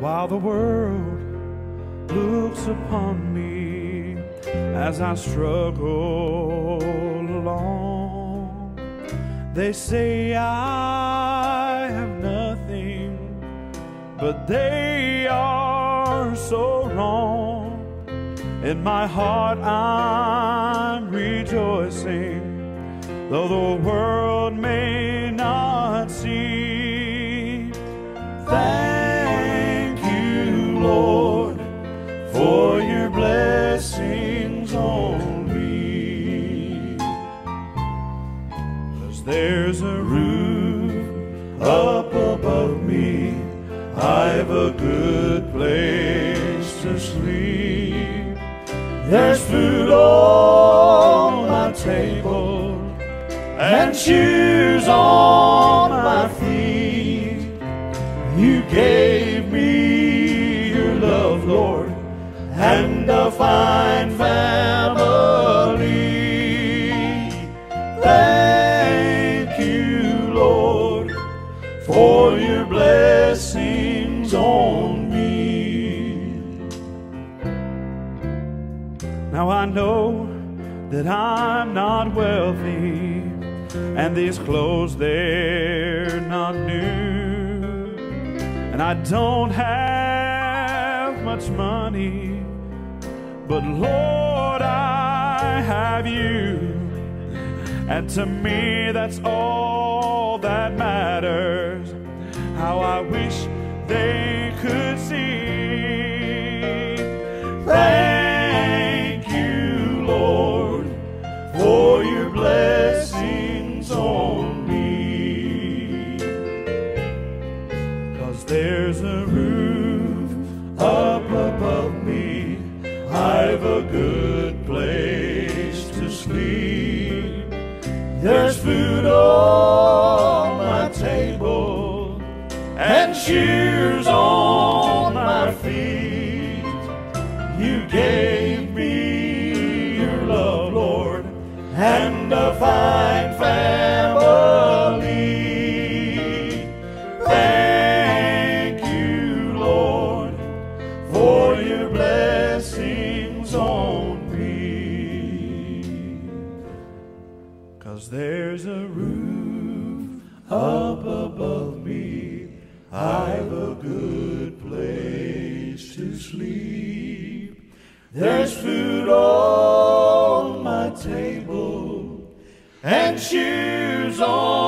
while the world looks upon me as I struggle along. They say I have nothing, but they are so wrong. In my heart, I'm rejoicing, though the world may there's a roof up above me, I've a good place to sleep. There's food on my table and shoes on my feet. You gave me your love, Lord, and a fine family. For your blessings on me. Now I know that I'm not wealthy, and these clothes, they're not new. And I don't have much money, but Lord, I have you. And to me, that's all There's food on my table and shoes on my feet. You gave me your love, Lord, and a fine family. Cause there's a roof up above me. I've a good place to sleep. There's food on my table and shoes on